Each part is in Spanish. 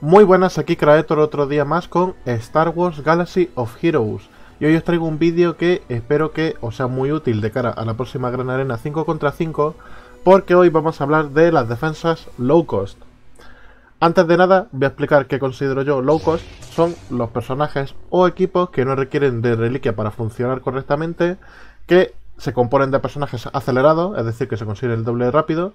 Muy buenas, aquí Kraetor otro día más con Star Wars Galaxy of Heroes. Y hoy os traigo un vídeo que espero que os sea muy útil de cara a la próxima Gran Arena 5 contra 5, porque hoy vamos a hablar de las defensas low cost. Antes de nada, voy a explicar qué considero yo low cost. Son los personajes o equipos que no requieren de reliquia para funcionar correctamente, que se componen de personajes acelerados, es decir, que se consiguen el doble rápido,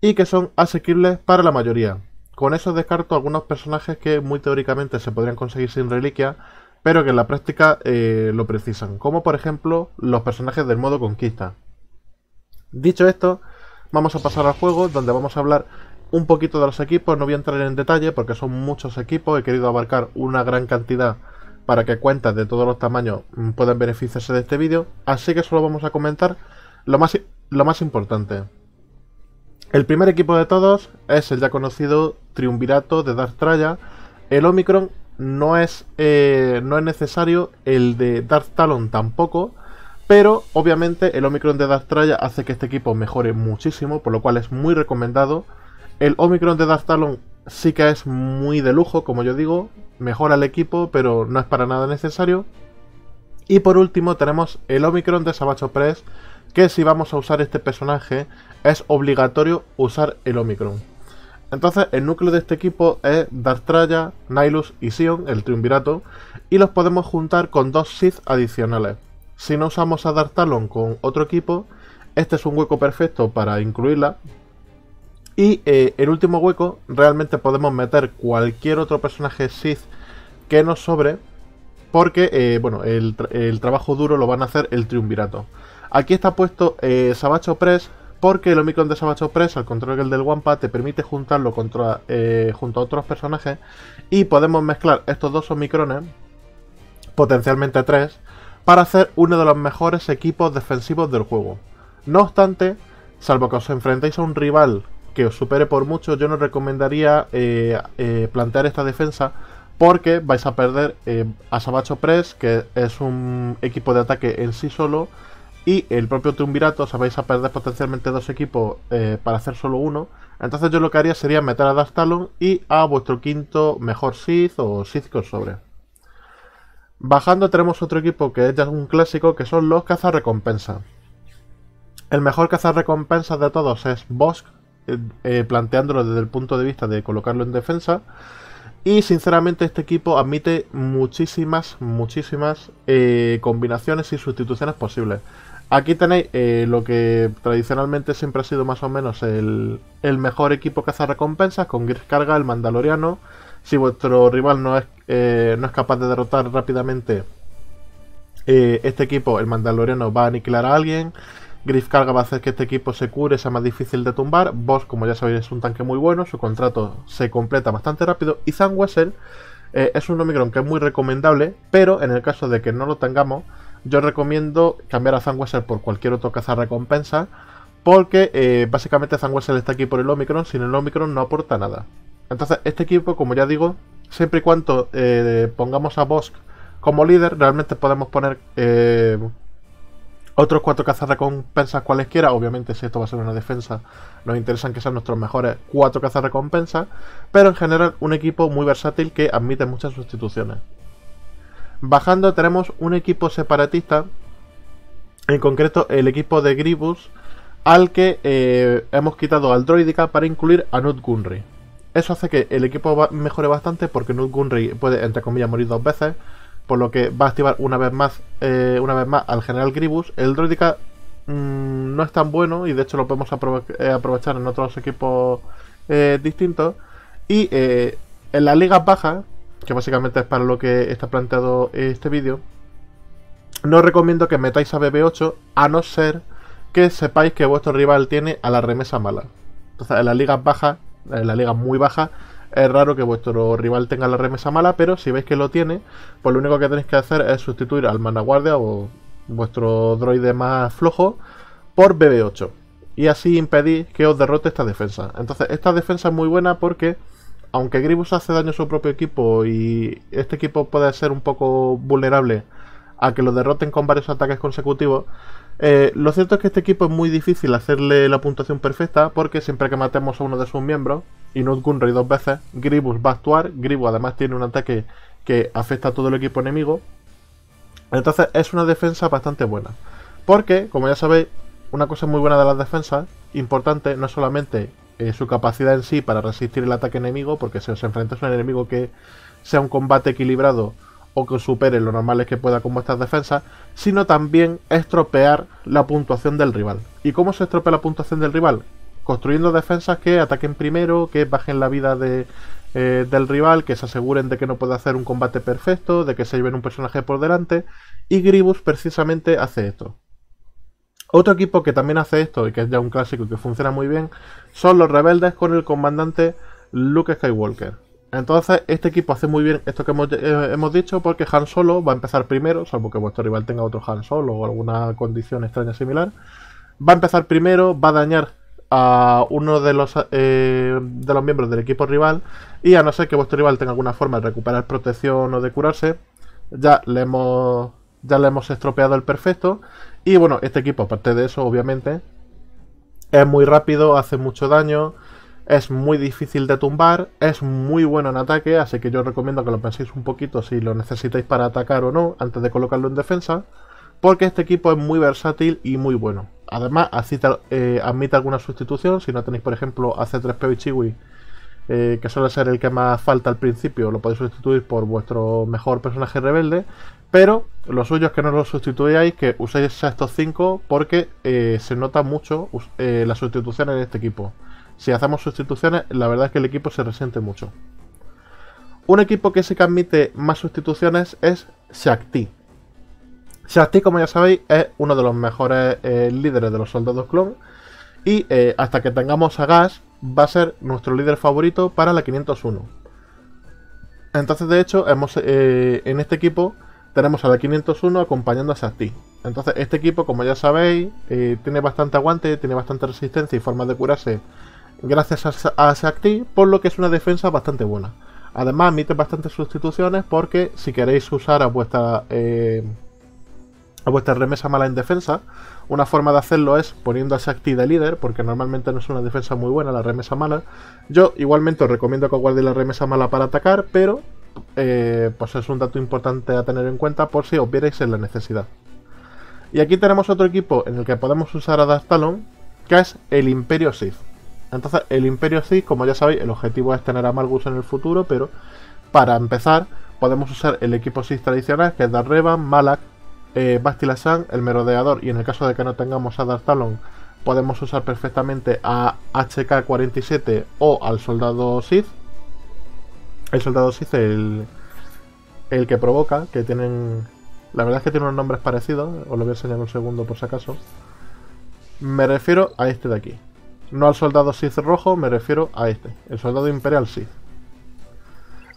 y que son asequibles para la mayoría. Con eso descarto algunos personajes que muy teóricamente se podrían conseguir sin reliquia, pero que en la práctica eh, lo precisan, como por ejemplo los personajes del modo conquista. Dicho esto, vamos a pasar al juego donde vamos a hablar un poquito de los equipos, no voy a entrar en detalle porque son muchos equipos, he querido abarcar una gran cantidad para que cuentas de todos los tamaños mm, puedan beneficiarse de este vídeo, así que solo vamos a comentar lo más, lo más importante. El primer equipo de todos es el ya conocido Triunvirato de Darth. El Omicron no es, eh, no es necesario, el de Darth Talon tampoco, pero obviamente el Omicron de Darth Traya hace que este equipo mejore muchísimo, por lo cual es muy recomendado. El Omicron de Darth Talon sí que es muy de lujo, como yo digo, mejora el equipo, pero no es para nada necesario. Y por último tenemos el Omicron de Sabacho Press, que si vamos a usar este personaje es obligatorio usar el Omicron. Entonces el núcleo de este equipo es Traya, Nihilus y Sion, el triunvirato, y los podemos juntar con dos Sith adicionales. Si no usamos a Darth Talon con otro equipo, este es un hueco perfecto para incluirla. Y eh, el último hueco, realmente podemos meter cualquier otro personaje Sith que nos sobre, porque eh, bueno, el, el, trabajo duro lo van a hacer el triunvirato. Aquí está puesto eh, Sabacho Press porque el Omicron de Sabacho Press, al contrario que el del Wampa, te permite juntarlo contra, eh, junto a otros personajes y podemos mezclar estos dos Omicrones, potencialmente tres, para hacer uno de los mejores equipos defensivos del juego. No obstante, salvo que os enfrentéis a un rival que os supere por mucho, yo no recomendaría eh, plantear esta defensa porque vais a perder a Sabacho Press, que es un equipo de ataque en sí solo, y el propio Triunvirato os vais a perder potencialmente dos equipos eh, para hacer solo uno. Entonces yo lo que haría sería meter a Dastalon y a vuestro quinto mejor Sith o Sith os sobre. Bajando tenemos otro equipo que es ya un clásico que son los cazarrecompensas. El mejor cazarrecompensas de todos es Bosk, eh, eh, planteándolo desde el punto de vista de colocarlo en defensa. Y sinceramente este equipo admite muchísimas, muchísimas combinaciones y sustituciones posibles. Aquí tenéis eh, lo que tradicionalmente siempre ha sido más o menos el, mejor equipo que hace recompensas con Gris Carga, el Mandaloriano. Si vuestro rival no es, eh, no es capaz de derrotar rápidamente eh, este equipo, el Mandaloriano va a aniquilar a alguien. Griff Carga va a hacer que este equipo se cure, sea más difícil de tumbar. Boss, como ya sabéis, es un tanque muy bueno, su contrato se completa bastante rápido. Y Zan Wessel es un Omicron que es muy recomendable, pero en el caso de que no lo tengamos, yo recomiendo cambiar a Zangwessel por cualquier otro recompensa porque eh, básicamente Zangwessel está aquí por el Omicron, sin el Omicron no aporta nada. Entonces, este equipo, como ya digo, siempre y cuando eh, pongamos a Bosk como líder, realmente podemos poner eh, otros cuatro recompensas cualesquiera. Obviamente, si esto va a ser una defensa, nos interesan que sean nuestros mejores cuatro recompensas. Pero en general, un equipo muy versátil que admite muchas sustituciones. Bajando tenemos un equipo separatista, en concreto el equipo de Gribus, al que eh, hemos quitado al Droidica para incluir a Nut Gunry. Eso hace que el equipo mejore bastante porque Nut Gunry puede, entre comillas, morir dos veces, por lo que va a activar una vez más, eh, una vez más al general Gribus. El Droidica mm, no es tan bueno y de hecho lo podemos eh, aprovechar en otros equipos distintos. Y en la liga baja que básicamente es para lo que está planteado este vídeo, no recomiendo que metáis a BB8 a no ser que sepáis que vuestro rival tiene a la remesa mala. Entonces, en las ligas bajas, en las ligas muy bajas, es raro que vuestro rival tenga la remesa mala, pero si veis que lo tiene, pues lo único que tenéis que hacer es sustituir al mana guardia o vuestro droide más flojo por BB8. Y así impedir que os derrote esta defensa. Entonces, esta defensa es muy buena porque aunque Gribus hace daño a su propio equipo y este equipo puede ser un poco vulnerable a que lo derroten con varios ataques consecutivos, Eh, lo cierto es que este equipo es muy difícil hacerle la puntuación perfecta porque siempre que matemos a uno de sus miembros, y no Gunray dos veces, Gribus va a actuar. Gribus además tiene un ataque que afecta a todo el equipo enemigo. Entonces es una defensa bastante buena. Porque, como ya sabéis, una cosa muy buena de las defensas, importante, no solamente eh, su capacidad en sí para resistir el ataque enemigo, porque si os enfrentáis a un enemigo que sea un combate equilibrado o que supere lo normal es que pueda con vuestras defensas, sino también estropear la puntuación del rival. ¿Y cómo se estropea la puntuación del rival? Construyendo defensas que ataquen primero, que bajen la vida de, eh, del rival, que se aseguren de que no puede hacer un combate perfecto, de que se lleven un personaje por delante, y Gribus precisamente hace esto. Otro equipo que también hace esto y que es ya un clásico y que funciona muy bien son los rebeldes con el comandante Luke Skywalker. Entonces, este equipo hace muy bien esto que eh, hemos, dicho porque Han Solo va a empezar primero, salvo que vuestro rival tenga otro Han Solo o alguna condición extraña similar. Va a empezar primero, va a dañar a uno de los, eh, de los miembros del equipo rival y a no ser que vuestro rival tenga alguna forma de recuperar protección o de curarse, ya le hemos, ya le hemos estropeado el perfecto. Y bueno, este equipo, aparte de eso, obviamente, es muy rápido, hace mucho daño es muy difícil de tumbar, es muy bueno en ataque, así que yo recomiendo que lo penséis un poquito si lo necesitáis para atacar o no, antes de colocarlo en defensa, porque este equipo es muy versátil y muy bueno. Además, eh, admite alguna sustitución, si no tenéis por ejemplo a C3PO y Chiwi, eh, que suele ser el que más falta al principio, lo podéis sustituir por vuestro mejor personaje rebelde, pero lo suyo es que no lo sustituyáis, que uséis a estos 5 porque eh, se nota mucho la sustitución en este equipo si hacemos sustituciones, la verdad es que el equipo se resiente mucho. Un equipo que sí que admite más sustituciones es Shakti. Shakti, como ya sabéis, es uno de los mejores eh, líderes de los soldados clon. Y eh, hasta que tengamos a Gas, va a ser nuestro líder favorito para la 501. Entonces, de hecho, hemos, eh, en este equipo tenemos a la 501 acompañando a Shakti. Entonces, este equipo, como ya sabéis, tiene bastante aguante, tiene bastante resistencia y formas de curarse gracias a, Shakti, por lo que es una defensa bastante buena. Además, admite bastantes sustituciones porque si queréis usar a vuestra, eh, a vuestra remesa mala en defensa, una forma de hacerlo es poniendo a Shakti de líder, porque normalmente no es una defensa muy buena la remesa mala. Yo igualmente os recomiendo que guardéis la remesa mala para atacar, pero eh, pues es un dato importante a tener en cuenta por si os vierais en la necesidad. Y aquí tenemos otro equipo en el que podemos usar a Dastalon, que es el Imperio Sith. Entonces, el Imperio Sith, como ya sabéis, el objetivo es tener a Malgus en el futuro, pero para empezar, podemos usar el equipo Sith tradicional, que es Darrevan, Malak, eh, Bastilasan, el Merodeador, y en el caso de que no tengamos a Darth Talon, podemos usar perfectamente a HK-47 o al Soldado Sith. El Soldado Sith, el, el que provoca, que tienen... La verdad es que tienen unos nombres parecidos, os lo voy a enseñar un segundo por si acaso. Me refiero a este de aquí. No al soldado Sith rojo, me refiero a este, el soldado imperial Sith.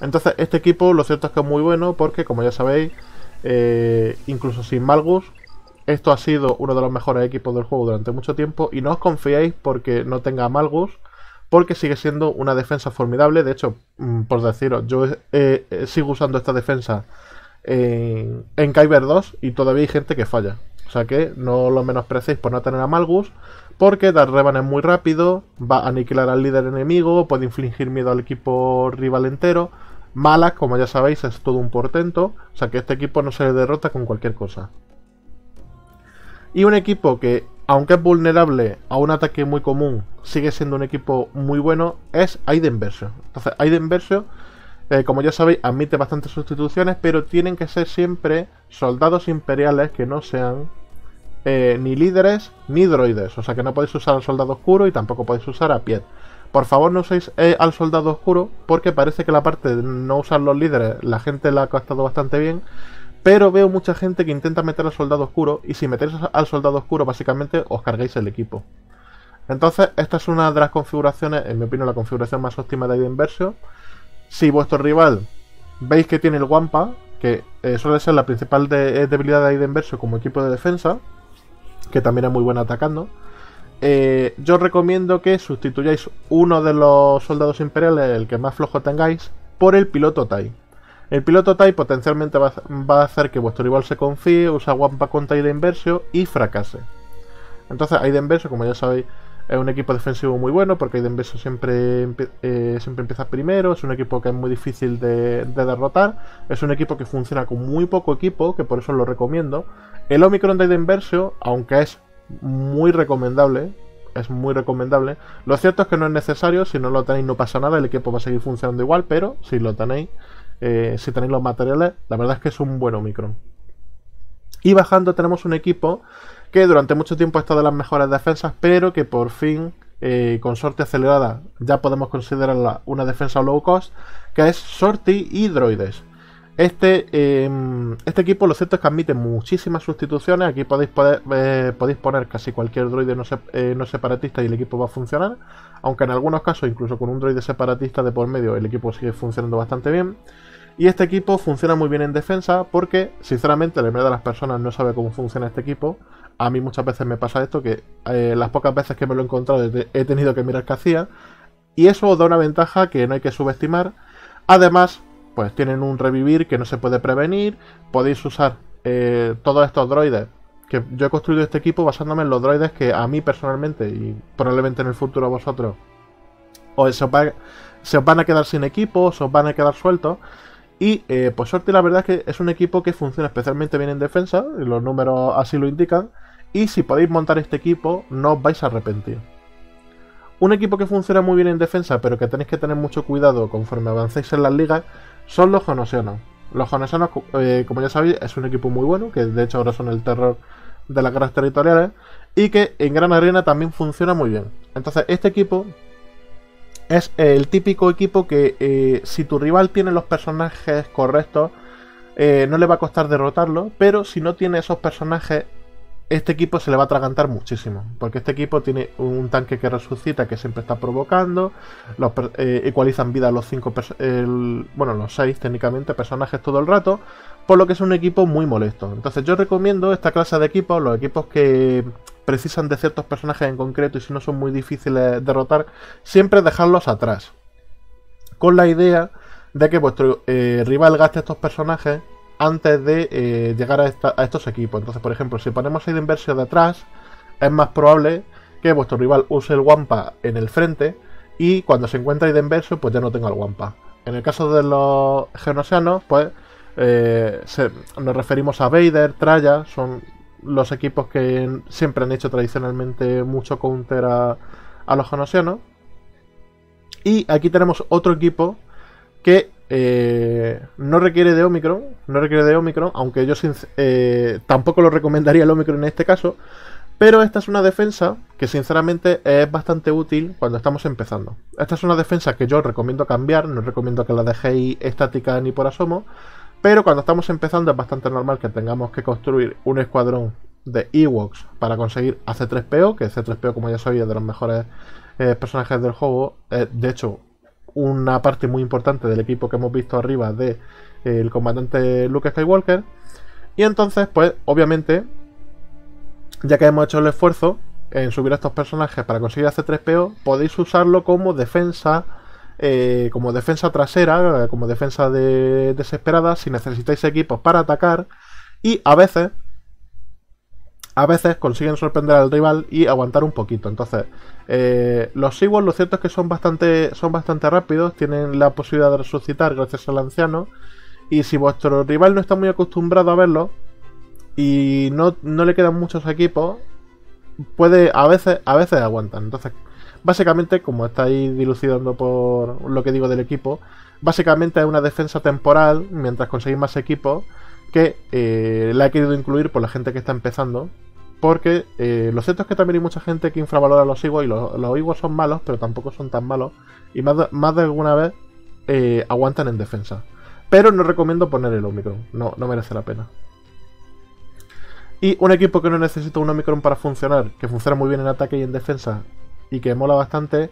Entonces, este equipo lo cierto es que es muy bueno porque, como ya sabéis, eh, incluso sin Malgus, esto ha sido uno de los mejores equipos del juego durante mucho tiempo y no os confiéis porque no tenga Malgus, porque sigue siendo una defensa formidable. De hecho, mm, por deciros, yo sigo usando esta defensa en, en Kyber 2 y todavía hay gente que falla. O sea que no lo menosprecéis por no tener a Malgus, porque Darrevan es muy rápido, va a aniquilar al líder enemigo, puede infligir miedo al equipo rival entero. Malak, como ya sabéis, es todo un portento, o sea que este equipo no se le derrota con cualquier cosa. Y un equipo que, aunque es vulnerable a un ataque muy común, sigue siendo un equipo muy bueno, es Aiden Versio. Entonces, Aiden Versio, eh, como ya sabéis, admite bastantes sustituciones, pero tienen que ser siempre soldados imperiales que no sean eh, ni líderes ni droides. O sea que no podéis usar al soldado oscuro y tampoco podéis usar a Piet. Por favor no uséis eh, al soldado oscuro porque parece que la parte de no usar los líderes la gente la ha costado bastante bien. Pero veo mucha gente que intenta meter al soldado oscuro y si metéis al soldado oscuro básicamente os cargáis el equipo. Entonces esta es una de las configuraciones, en mi opinión la configuración más óptima de Inversio. Si vuestro rival veis que tiene el Wampa, que eh, suele ser la principal debilidad de Inversio como equipo de defensa, que también es muy buena atacando. Eh, yo recomiendo que sustituyáis uno de los soldados imperiales, el que más flojo tengáis, por el piloto Tai. El piloto type potencialmente va, a hacer que vuestro rival se confíe, usa Wampa contra Aida Inversio y fracase. Entonces Aida Inversio, como ya sabéis, es un equipo defensivo muy bueno porque Aida Inversio siempre, eh, siempre empieza primero, es un equipo que es muy difícil de, derrotar, es un equipo que funciona con muy poco equipo, que por eso lo recomiendo. El Omicron de Aida Inversio, aunque es muy recomendable, es muy recomendable. Lo cierto es que no es necesario, si no lo tenéis no pasa nada, el equipo va a seguir funcionando igual, pero si lo tenéis eh, si tenéis los materiales, la verdad es que es un buen Omicron. Y bajando tenemos un equipo que durante mucho tiempo ha estado de las mejores defensas, pero que por fin, eh, con sorte acelerada, ya podemos considerarla una defensa low cost, que es Sorti y Droides. Este, em, este equipo lo cierto es que admite muchísimas sustituciones. Aquí podéis, eh, podéis poner casi cualquier droide no, no, separatista y el equipo va a funcionar. Aunque en algunos casos, incluso con un droide separatista de por medio, el equipo sigue funcionando bastante bien. Y este equipo funciona muy bien en defensa porque, sinceramente, la mayoría de las personas no sabe cómo funciona este equipo. A mí muchas veces me pasa esto, que eh, las pocas veces que me lo he encontrado he tenido que mirar qué hacía. Y eso da una ventaja que no hay que subestimar. Además, pues tienen un revivir que no se puede prevenir. Podéis usar eh, todos estos droides. Que yo he construido este equipo basándome en los droides que a mí personalmente y probablemente en el futuro a vosotros o se os, van a quedar sin equipo, os van a quedar sueltos. Y eh, pues suerte la verdad es que es un equipo que funciona especialmente bien en defensa, los números así lo indican, y si podéis montar este equipo no os vais a arrepentir. Un equipo que funciona muy bien en defensa, pero que tenéis que tener mucho cuidado conforme avancéis en las ligas, son los Genosianos. Los Genosianos, eh, como ya sabéis, es un equipo muy bueno, que de hecho ahora son el terror de las guerras territoriales, y que en Gran Arena también funciona muy bien. Entonces, este equipo es el típico equipo que eh, si tu rival tiene los personajes correctos, eh, no le va a costar derrotarlo, pero si no tiene esos personajes, este equipo se le va a atragantar muchísimo. Porque este equipo tiene un tanque que resucita que siempre está provocando, los, eh, ecualizan vida a los cinco, bueno, los seis técnicamente personajes todo el rato, por lo que es un equipo muy molesto. Entonces yo recomiendo esta clase de equipos, los equipos que precisan de ciertos personajes en concreto y si no son muy difíciles de derrotar, siempre dejarlos atrás. Con la idea de que vuestro eh, rival gaste estos personajes antes de eh, llegar a, estos equipos. Entonces, por ejemplo, si ponemos de Inversio detrás, es más probable que vuestro rival use el Wampa en el frente y cuando se encuentra Inversio, pues ya no tenga el Wampa. En el caso de los genosianos, pues eh, nos referimos a Vader, Traya, son los equipos que siempre han hecho tradicionalmente mucho counter a, los genosianos. Y aquí tenemos otro equipo que eh, no requiere de Omicron, no requiere de Omicron, aunque yo eh, tampoco lo recomendaría el Omicron en este caso, pero esta es una defensa que sinceramente es bastante útil cuando estamos empezando. Esta es una defensa que yo recomiendo cambiar, no recomiendo que la dejéis estática ni por asomo, pero cuando estamos empezando es bastante normal que tengamos que construir un escuadrón de Ewoks para conseguir a C3PO, que C3PO como ya sabía de los mejores eh, personajes del juego. de hecho, una parte muy importante del equipo que hemos visto arriba de eh, el comandante Luke Skywalker. Y entonces, pues, obviamente, ya que hemos hecho el esfuerzo en subir a estos personajes para conseguir a C3PO, podéis usarlo como defensa eh, como defensa trasera, como defensa de desesperada, si necesitáis equipos para atacar. Y a veces, a veces consiguen sorprender al rival y aguantar un poquito. Entonces, eh, los Seawolf lo cierto es que son bastante, son bastante rápidos, tienen la posibilidad de resucitar gracias al anciano. Y si vuestro rival no está muy acostumbrado a verlo y no, no le quedan muchos equipos, puede, a veces, a veces aguantan. Entonces, Básicamente, como estáis dilucidando por lo que digo del equipo, básicamente es una defensa temporal mientras conseguís más equipos que eh, la he querido incluir por la gente que está empezando. Porque eh, lo cierto es que también hay mucha gente que infravalora los Ewoks y los, los son malos, pero tampoco son tan malos. Y más de, alguna vez eh, aguantan en defensa. Pero no recomiendo poner el Omicron, no merece la pena. Y un equipo que no necesita un Omicron para funcionar, que funciona muy bien en ataque y en defensa, y que mola bastante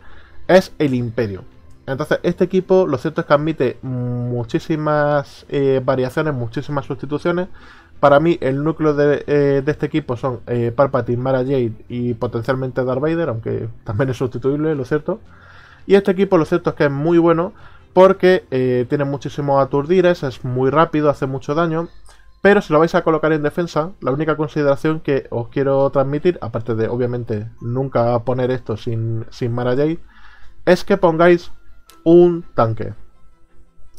es el Imperio. Entonces, este equipo lo cierto es que admite muchísimas eh, variaciones, muchísimas sustituciones. Para mí, el núcleo de, eh, este equipo son eh, Palpatine, Mara Jade y potencialmente Darth aunque también es sustituible, lo cierto. Y este equipo, lo cierto es que es muy bueno porque eh, tiene muchísimos aturdires, es muy rápido, hace mucho daño. Pero si lo vais a colocar en defensa, la única consideración que os quiero transmitir, aparte de obviamente nunca poner esto sin, sin Mara es que pongáis un tanque.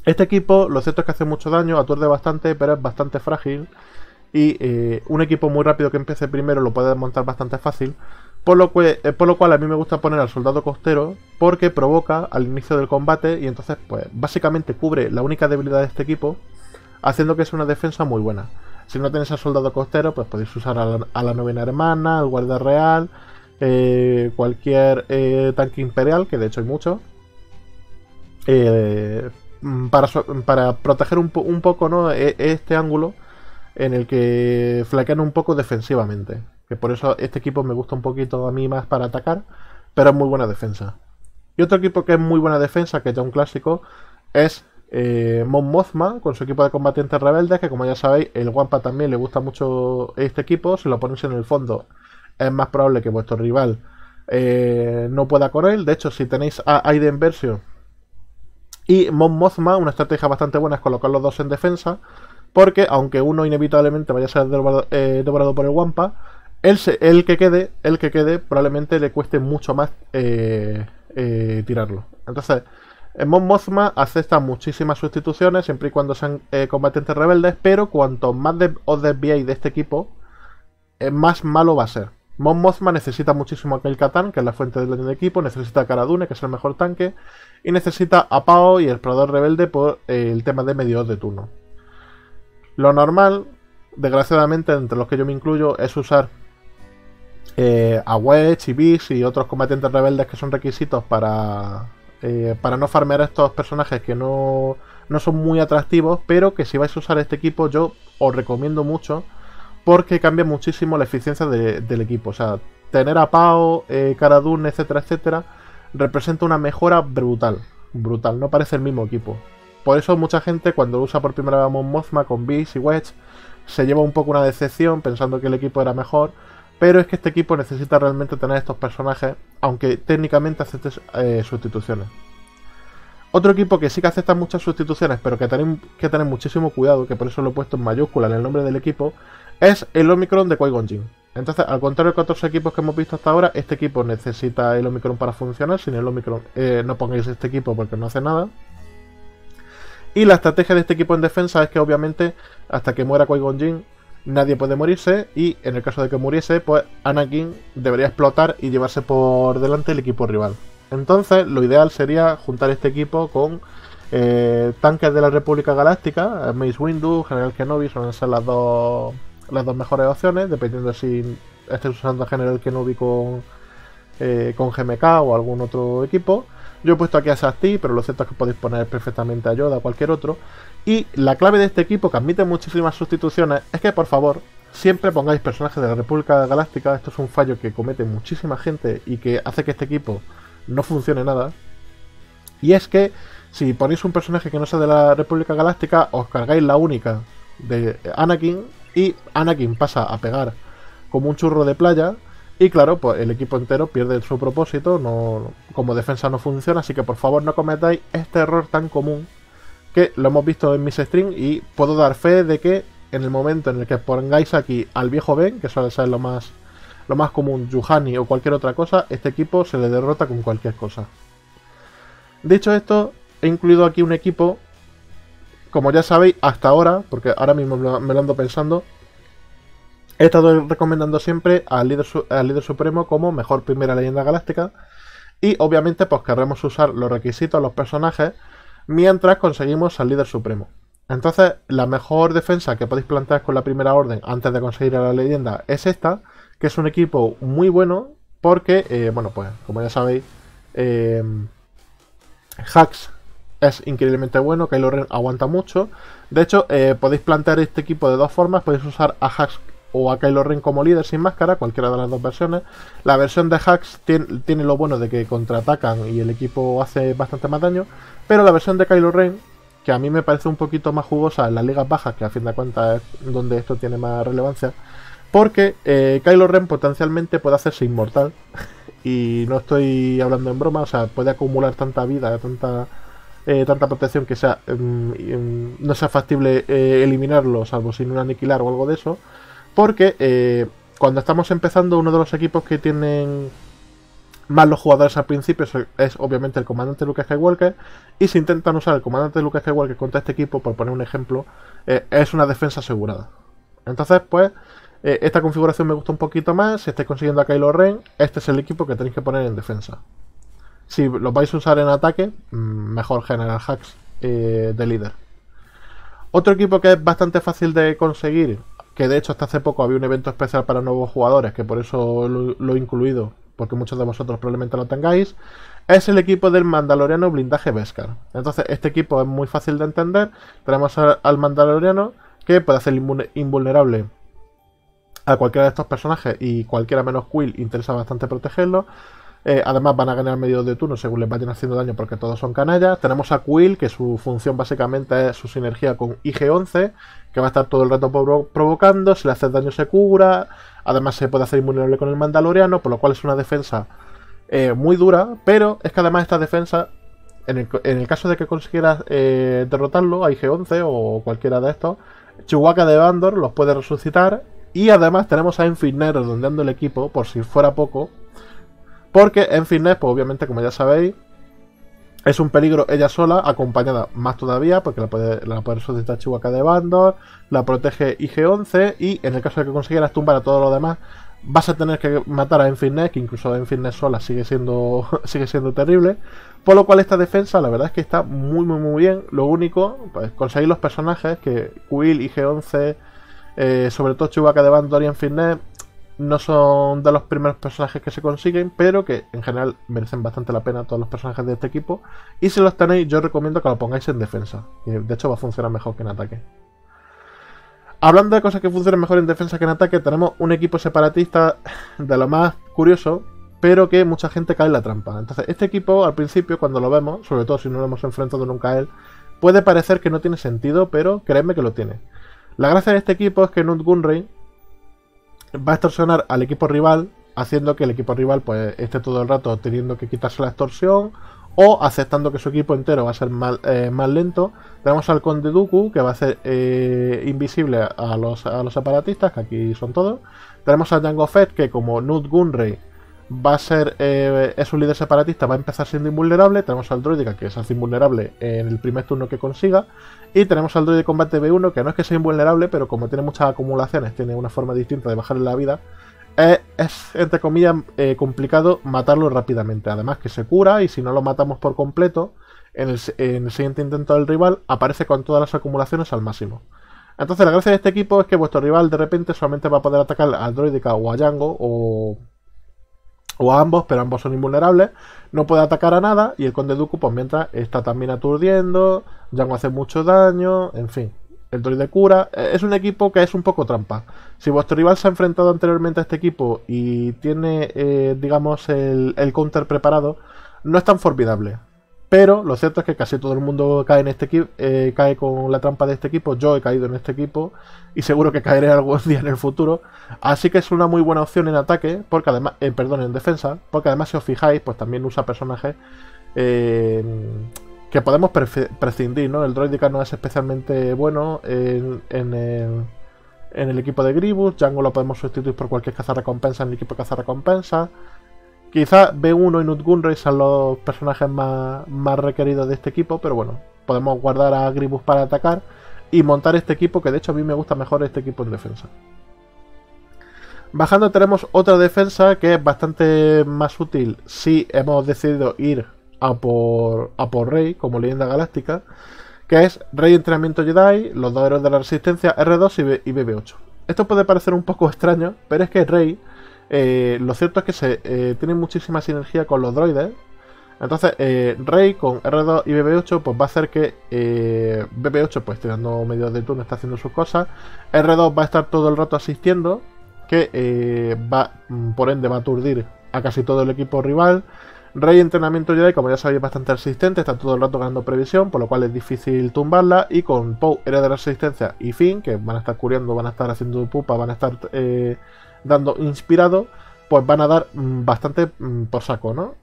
Este equipo, lo cierto es que hace mucho daño, aturde bastante, pero es bastante frágil. Y eh, un equipo muy rápido que empiece primero lo puede desmontar bastante fácil. Por lo, eh, por lo cual a mí me gusta poner al soldado costero porque provoca al inicio del combate y entonces pues básicamente cubre la única debilidad de este equipo haciendo que sea una defensa muy buena. Si no tenéis al soldado costero pues podéis usar a la, novena hermana, al guardia real, eh, cualquier tanque imperial, que de hecho hay mucho. para, para, proteger un, poco ¿no? E, este ángulo en el que flaquean un poco defensivamente. Que por eso este equipo me gusta un poquito a mí más para atacar, pero es muy buena defensa. Y otro equipo que es muy buena defensa, que es ya un clásico, es eh, Mon Mothma, con su equipo de combatientes rebeldes, que como ya sabéis, el Wampa también le gusta mucho este equipo. Si lo ponéis en el fondo, es más probable que vuestro rival eh, no pueda con él. De hecho, si tenéis a Aiden Versio y Mon Mothma, una estrategia bastante buena es colocar los dos en defensa porque aunque uno inevitablemente vaya a ser devorado, eh, por el Wampa, el, el, que quede, el que quede probablemente le cueste mucho más tirarlo. Entonces, Mon Mothma acepta muchísimas sustituciones siempre y cuando sean combatientes rebeldes, pero cuanto más os desviéis de este equipo, más malo va a ser. Mon Mothma necesita muchísimo a Katan, que es la fuente del equipo, necesita a Karadune, que es el mejor tanque, y necesita a Pao y el explorador rebelde por el tema de medios de turno. Lo normal, desgraciadamente, entre los que yo me incluyo, es usar eh, a Wedge y Beast y otros combatientes rebeldes que son requisitos para, eh, para no farmear a estos personajes que no, no son muy atractivos, pero que si vais a usar este equipo yo os recomiendo mucho porque cambia muchísimo la eficiencia del equipo. O sea, tener a Pao, eh, etcétera, etcétera, representa una mejora brutal. Brutal, no parece el mismo equipo. Por eso mucha gente cuando usa por primera vez Mon Mothma con Beast y Wedge se lleva un poco una decepción pensando que el equipo era mejor. Pero es que este equipo necesita realmente tener estos personajes, aunque técnicamente acepte eh, sustituciones. Otro equipo que sí que acepta muchas sustituciones, pero que tienen que tener muchísimo cuidado, que por eso lo he puesto en mayúscula en el nombre del equipo, es el Omicron de Qui-Gon. Entonces, al contrario que otros equipos que hemos visto hasta ahora, este equipo necesita el Omicron para funcionar. Sin el Omicron, eh, no pongáis este equipo porque no hace nada. Y la estrategia de este equipo en defensa es que obviamente hasta que muera Qui-Gon nadie puede morirse y en el caso de que muriese pues Anakin debería explotar y llevarse por delante el equipo rival. Entonces lo ideal sería juntar este equipo con eh, tanques de la República Galáctica, Mace Windu, General Kenobi suelen ser las dos, las dos mejores opciones dependiendo si estés usando General Kenobi con, eh, con GMK o algún otro equipo. Yo he puesto aquí a Shakti, pero lo cierto es que podéis poner perfectamente a Yoda o cualquier otro. Y la clave de este equipo, que admite muchísimas sustituciones, es que por favor siempre pongáis personajes de la República Galáctica. Esto es un fallo que comete muchísima gente y que hace que este equipo no funcione nada. Y es que si ponéis un personaje que no sea de la República Galáctica, os cargáis la única de Anakin y Anakin pasa a pegar como un churro de playa y claro, pues el equipo entero pierde su propósito, no, como defensa no funciona, así que por favor no cometáis este error tan común que lo hemos visto en mis streams y puedo dar fe de que en el momento en el que pongáis aquí al viejo Ben, que suele ser lo más, lo más común, Yuhani o cualquier otra cosa, este equipo se le derrota con cualquier cosa. Dicho esto, he incluido aquí un equipo, como ya sabéis, hasta ahora, porque ahora mismo me lo ando pensando, He estado recomendando siempre al líder, al líder supremo como mejor primera leyenda galáctica. Y obviamente pues querremos usar los requisitos, los personajes, mientras conseguimos al líder supremo. Entonces, la mejor defensa que podéis plantear con la primera orden antes de conseguir a la leyenda es esta, que es un equipo muy bueno porque, eh, bueno, pues como ya sabéis, eh, Hacks es increíblemente bueno, Kylo Ren aguanta mucho. De hecho, eh, podéis plantear este equipo de dos formas, podéis usar a Hacks o a Kylo Ren como líder sin máscara, cualquiera de las dos versiones. La versión de Hacks tiene, lo bueno de que contraatacan y el equipo hace bastante más daño, pero la versión de Kylo Ren, que a mí me parece un poquito más jugosa en las ligas bajas, que a fin de cuentas es donde esto tiene más relevancia, porque eh, Kylo Ren potencialmente puede hacerse inmortal, y no estoy hablando en broma, o sea, puede acumular tanta vida, tanta eh, tanta protección que sea em, em, no sea factible eh, eliminarlo, salvo sin un aniquilar o algo de eso. Porque eh, cuando estamos empezando, uno de los equipos que tienen más los jugadores al principio es, obviamente el comandante Luke Skywalker. Y si intentan usar el comandante Luke Skywalker contra este equipo, por poner un ejemplo, es una defensa asegurada. Entonces, pues, esta configuración me gusta un poquito más. Si estáis consiguiendo a Kylo Ren, este es el equipo que tenéis que poner en defensa. Si lo vais a usar en ataque, mm, mejor General Hacks eh, de líder. Otro equipo que es bastante fácil de conseguir, que de hecho hasta hace poco había un evento especial para nuevos jugadores, que por eso lo, he incluido, porque muchos de vosotros probablemente lo tengáis, es el equipo del Mandaloriano Blindaje Beskar. Entonces, este equipo es muy fácil de entender. Tenemos al Mandaloriano que puede hacer invulnerable a cualquiera de estos personajes y cualquiera menos Quill interesa bastante protegerlo. Eh, además van a ganar medio de turno según les vayan haciendo daño porque todos son canallas. Tenemos a Quill, que su función básicamente es su sinergia con IG-11, que va a estar todo el rato provocando, si le hace daño se cura, además se puede hacer invulnerable con el Mandaloriano, por lo cual es una defensa eh, muy dura, pero es que además esta defensa, en el, caso de que consiguieras eh, derrotarlo, a IG-11 o cualquiera de estos, Chihuahua de Bandor los puede resucitar, y además tenemos a Infinite redondeando el equipo, por si fuera poco, porque en pues obviamente, como ya sabéis, es un peligro ella sola, acompañada más todavía, porque la puede, la puede resucitar Chihuahua de Bandor, la protege IG-11 y en el caso de que consiguieras tumbar a todo lo demás, vas a tener que matar a Enfitness, que incluso Enfitness sola sigue siendo, sigue siendo terrible. Por lo cual esta defensa, la verdad es que está muy, muy, muy bien. Lo único, pues conseguir los personajes, que Quill, IG-11, eh, sobre todo Chihuahua de Bandor y Enfitness, no son de los primeros personajes que se consiguen, pero que en general merecen bastante la pena todos los personajes de este equipo. Y si los tenéis, yo recomiendo que lo pongáis en defensa. Y de hecho va a funcionar mejor que en ataque. Hablando de cosas que funcionan mejor en defensa que en ataque, tenemos un equipo separatista de lo más curioso, pero que mucha gente cae en la trampa. Entonces, este equipo al principio, cuando lo vemos, sobre todo si no lo hemos enfrentado nunca a él, puede parecer que no tiene sentido, pero créeme que lo tiene. La gracia de este equipo es que Nut Gunray va a extorsionar al equipo rival, haciendo que el equipo rival pues esté todo el rato teniendo que quitarse la extorsión o aceptando que su equipo entero va a ser más, eh, más lento. Tenemos al Conde Dooku, que va a ser eh, invisible a los, a los que aquí son todos. Tenemos a Jango Fett, que como Nut Gunray va a ser eh, es un líder separatista, va a empezar siendo invulnerable. Tenemos al droide que se hace invulnerable en el primer turno que consiga. Y tenemos al droide de combate B1 que no es que sea invulnerable, pero como tiene muchas acumulaciones, tiene una forma distinta de bajarle la vida. es, entre comillas, eh, complicado matarlo rápidamente. Además que se cura y si no lo matamos por completo, en el, en el siguiente intento del rival aparece con todas las acumulaciones al máximo. Entonces la gracia de este equipo es que vuestro rival de repente solamente va a poder atacar al droidica o a Django o o a ambos, pero ambos son invulnerables, no puede atacar a nada y el conde Dooku pues mientras está también aturdiendo, ya no hace mucho daño, en fin. El droide cura, eh, es un equipo que es un poco trampa. Si vuestro rival se ha enfrentado anteriormente a este equipo y tiene, eh, digamos, el, el counter preparado, no es tan formidable. Pero lo cierto es que casi todo el mundo cae en este equipo, eh, cae con la trampa de este equipo. Yo he caído en este equipo y seguro que caeré algún día en el futuro. Así que es una muy buena opción en ataque, porque además, eh, perdón, en defensa, porque además si os fijáis, pues también usa personajes eh, que podemos prescindir, ¿no? El droidica no es especialmente bueno en, el, equipo de Gribus. Django lo podemos sustituir por cualquier recompensa en el equipo de recompensa. Quizá B1 y Nutgunray son los personajes más, requeridos de este equipo, pero bueno, podemos guardar a Gribus para atacar y montar este equipo, que de hecho a mí me gusta mejor este equipo en defensa. Bajando tenemos otra defensa que es bastante más útil si hemos decidido ir a por, a por Rey como leyenda galáctica, que es Rey Entrenamiento Jedi, los dos héroes de la resistencia R2 y, BB8. Esto puede parecer un poco extraño, pero es que Rey eh, lo cierto es que se eh, tiene muchísima sinergia con los droides. Entonces, eh, Rey con R2 y BB8 pues va a hacer que BB8 pues tirando medio de turno está haciendo sus cosas. R2 va a estar todo el rato asistiendo, que va, mm, por ende va a aturdir a casi todo el equipo rival. Rey entrenamiento Jedi, como ya sabéis, bastante resistente, está todo el rato ganando previsión, por lo cual es difícil tumbarla. Y con Poe, era de resistencia y Finn, que van a estar cubriendo, van a estar haciendo pupa, van a estar dando inspirado, pues van a dar mm, bastante mm, por saco, ¿no?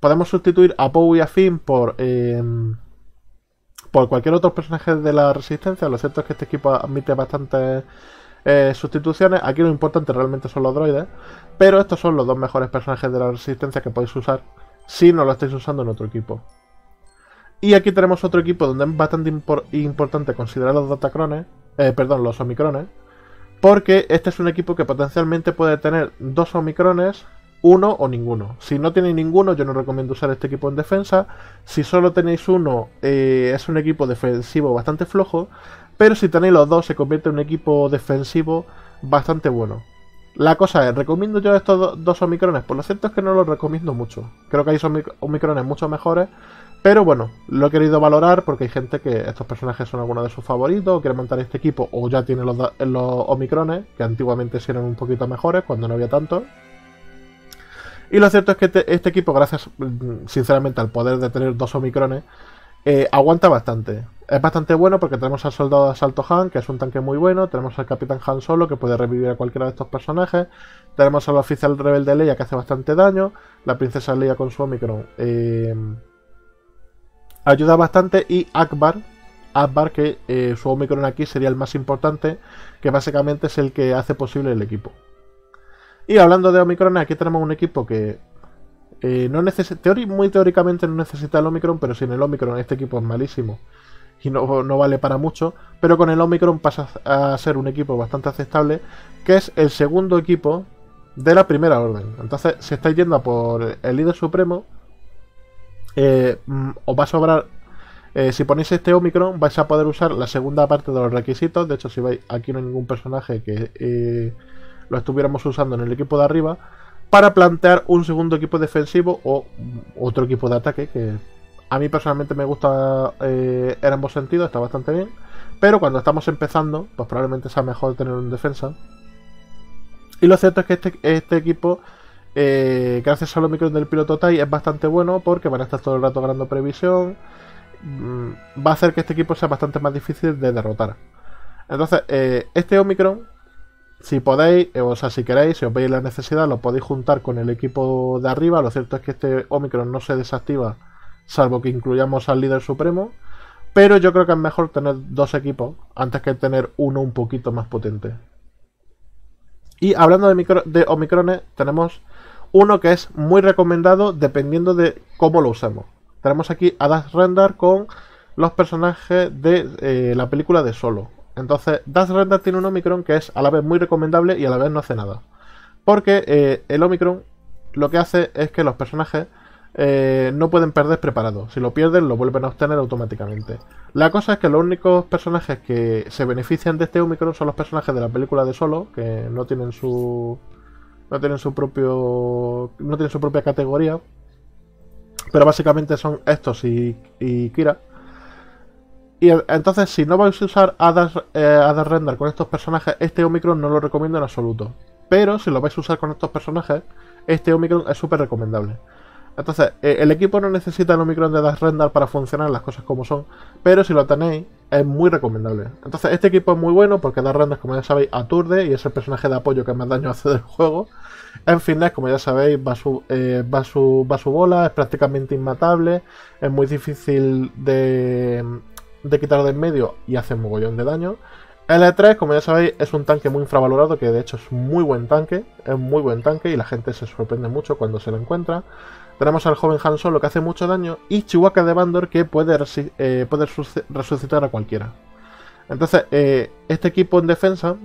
Podemos sustituir a Poe y a Finn por, em, por cualquier otro personaje de la resistencia. Lo cierto es que este equipo admite bastantes eh, sustituciones. Aquí lo importante realmente son los droides. Pero estos son los dos mejores personajes de la resistencia que podéis usar si no lo estáis usando en otro equipo. Y aquí tenemos otro equipo donde es bastante importante considerar los datacrones, eh, perdón, los omicrones, porque este es un equipo que potencialmente puede tener dos omicrones, uno o ninguno. Si no tenéis ninguno, yo no recomiendo usar este equipo en defensa. Si solo tenéis uno, eh, es un equipo defensivo bastante flojo, pero si tenéis los dos, se convierte en un equipo defensivo bastante bueno. La cosa es, ¿recomiendo yo estos dos omicrones? Pues lo cierto es que no los recomiendo mucho. Creo que hay omicrones mucho mejores. Pero bueno, lo he querido valorar porque hay gente que estos personajes son algunos de sus favoritos, o quiere montar este equipo, o ya tiene los, omicrones, que antiguamente eran un poquito mejores cuando no había tanto. Y lo cierto es que este, este equipo, gracias mm, sinceramente al poder de tener dos omicrones, eh, aguanta bastante. Es bastante bueno porque tenemos al soldado de asalto Han, que es un tanque muy bueno. Tenemos al capitán Han Solo, que puede revivir a cualquiera de estos personajes. Tenemos al oficial rebelde Leia, que hace bastante daño. La princesa Leia con su Omicron eh, ayuda bastante. Y Akbar, Akbar que eh, su Omicron aquí sería el más importante, que básicamente es el que hace posible el equipo. Y hablando de Omicron, aquí tenemos un equipo que eh, no muy teóricamente no necesita el Omicron, pero sin el Omicron este equipo es malísimo y no, no, vale para mucho. Pero con el Omicron pasa a ser un equipo bastante aceptable, que es el segundo equipo de la primera orden. Entonces, si estáis yendo a por el líder supremo, eh, mm, os va a sobrar. Eh, si ponéis este Omicron, vais a poder usar la segunda parte de los requisitos. De hecho, si veis, aquí no hay ningún personaje que lo estuviéramos usando en el equipo de arriba para plantear un segundo equipo defensivo o otro equipo de ataque que a mí personalmente me gusta eh, en ambos sentidos, está bastante bien. Pero cuando estamos empezando, pues probablemente sea mejor tener un defensa. Y lo cierto es que este, este equipo, eh, gracias a los micros del piloto Tai, es bastante bueno porque van a estar todo el rato ganando previsión. Mm, va a hacer que este equipo sea bastante más difícil de derrotar. Entonces, eh, este Omicron si podéis, eh, o sea, si queréis, si os veis la necesidad, lo podéis juntar con el equipo de arriba. Lo cierto es que este Omicron no se desactiva, salvo que incluyamos al líder supremo. Pero yo creo que es mejor tener dos equipos antes que tener uno un poquito más potente. Y hablando de, micro, de Omicrones, tenemos uno que es muy recomendado dependiendo de cómo lo usemos. Tenemos aquí a Dash Render con los personajes de eh, la película de Solo. Entonces, Dash Render tiene un Omicron que es a la vez muy recomendable y a la vez no hace nada. Porque eh, el Omicron lo que hace es que los personajes eh, no pueden perder preparados. Si lo pierden, lo vuelven a obtener automáticamente. La cosa es que los únicos personajes que se benefician de este Omicron son los personajes de la película de Solo, que no tienen su. No tienen su propio. No tienen su propia categoría. Pero básicamente son estos y, Kira. Y entonces, si no vais a usar Hadas, eh, Render con estos personajes, este Omicron no lo recomiendo en absoluto. Pero si lo vais a usar con estos personajes, este Omicron es súper recomendable. Entonces, eh, el equipo no necesita el Omicron de Dash Render para funcionar las cosas como son, pero si lo tenéis, es muy recomendable. Entonces, este equipo es muy bueno porque Dash Render, como ya sabéis, aturde y es el personaje de apoyo que más daño hace del juego. En Fitness, como ya sabéis, va su, eh, va, su, va su bola, es prácticamente inmatable, es muy difícil de, de quitar de en medio y hace un mogollón de daño. El E3, como ya sabéis, es un tanque muy infravalorado, que de hecho es muy buen tanque, es muy buen tanque y la gente se sorprende mucho cuando se lo encuentra. Tenemos al joven Han Solo que hace mucho daño y Chihuahua de Bandor que puede, eh, resucitar a cualquiera. Entonces, eh, este equipo en defensa,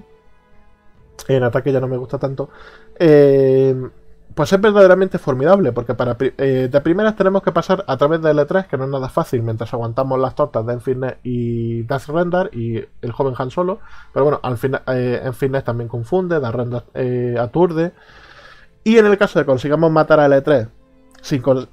en ataque ya no me gusta tanto, eh, pues es verdaderamente formidable, porque para eh, de primeras tenemos que pasar a través de L3, que no es nada fácil, mientras aguantamos las tortas de Infinite y Dash Render y el joven Han Solo. Pero bueno, al final eh, también confunde, Dash Render eh, aturde. Y en el caso de que consigamos matar a L3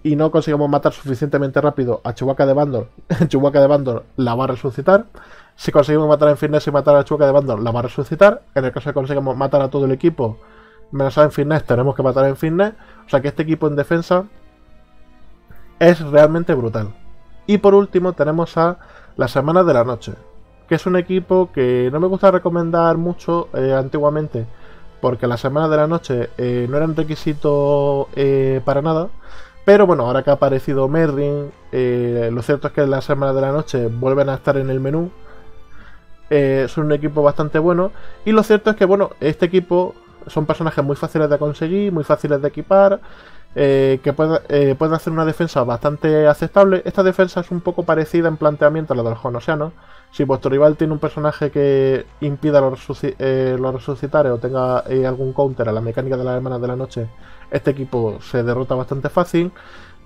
y no consigamos matar suficientemente rápido a Chewbacca de Bandor, Chewbacca de Bandor la va a resucitar. Si conseguimos matar a Infinite y matar a Chewbacca de Bandor, la va a resucitar. En el caso de que consigamos matar a todo el equipo menos en fitness tenemos que matar en fitness. O sea que este equipo en defensa es realmente brutal. Y por último tenemos a la Semana de la Noche, que es un equipo que no me gusta recomendar mucho eh, antiguamente, porque la Semana de la Noche eh, no era un requisito eh, para nada, Pero bueno, ahora que ha aparecido Merrin, eh, lo cierto es que las semanas de la noche vuelven a estar en el menú. Eh, son un equipo bastante bueno. Y lo cierto es que, bueno, este equipo son personajes muy fáciles de conseguir, muy fáciles de equipar. Que pueden hacer una defensa bastante aceptable. Esta defensa es un poco parecida en planteamiento a la del Geonosiano. Si vuestro rival tiene un personaje que impida los, resucitar o tenga algún counter a la mecánica de las hermanas de la noche, este equipo se derrota bastante fácil.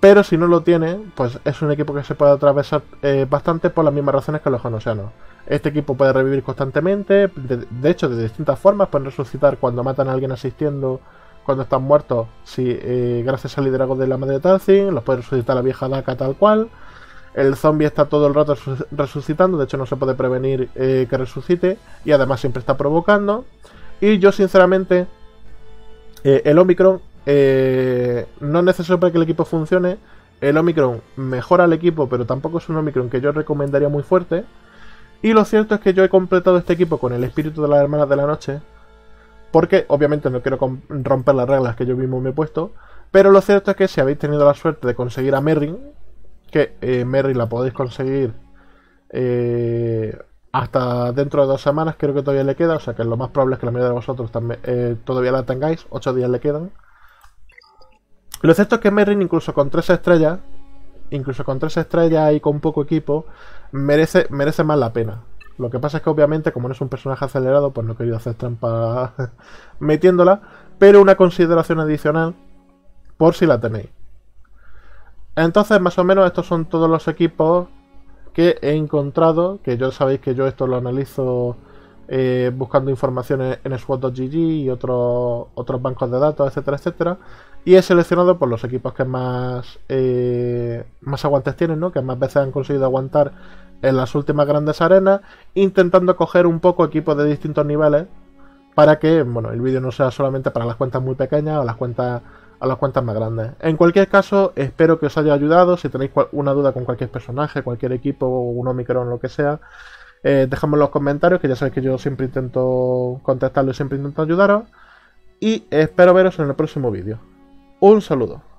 Pero si no lo tiene, pues es un equipo que se puede atravesar eh, bastante por las mismas razones que los genosianos. Este equipo puede revivir constantemente, de, hecho de distintas formas, pueden resucitar cuando matan a alguien asistiendo, cuando están muertos, si, eh, gracias al liderazgo de la madre de Talzin, los puede resucitar la vieja Daka tal cual. El zombie está todo el rato resucitando, de hecho no se puede prevenir eh, que resucite y además siempre está provocando. Y yo sinceramente, el Omicron eh, no es necesario para que el equipo funcione. El Omicron mejora el equipo, pero tampoco es un Omicron que yo recomendaría muy fuerte. Y lo cierto es que yo he completado este equipo con el espíritu de las hermanas de la noche. Porque obviamente no quiero romper las reglas que yo mismo me he puesto. Pero lo cierto es que si habéis tenido la suerte de conseguir a Merrin, que eh, Merrin la podéis conseguir eh, hasta dentro de dos semanas, creo que todavía le queda. O sea que lo más probable es que la mayoría de vosotros eh, todavía la tengáis. Ocho días le quedan. Lo cierto es que Merrin, incluso con tres estrellas, incluso con tres estrellas y con poco equipo, merece, merece más la pena. Lo que pasa es que obviamente, como no es un personaje acelerado, pues no he querido hacer trampa metiéndola, pero una consideración adicional por si la tenéis. Entonces, más o menos, estos son todos los equipos que he encontrado, que yo sabéis que yo esto lo analizo eh, buscando informaciones en SWOT.gg y otros, otros bancos de datos, etcétera, etcétera. Y he seleccionado por los equipos que más, eh, más aguantes tienen, ¿no? que más veces han conseguido aguantar en las últimas grandes arenas, intentando coger un poco equipos de distintos niveles para que bueno, el vídeo no sea solamente para las cuentas muy pequeñas o las cuentas a las cuentas más grandes. En cualquier caso, espero que os haya ayudado. Si tenéis una duda con cualquier personaje, cualquier equipo, un Omicron, lo que sea, eh, dejadme en los comentarios, que ya sabéis que yo siempre intento contestarlo y siempre intento ayudaros. Y espero veros en el próximo vídeo. Un saludo.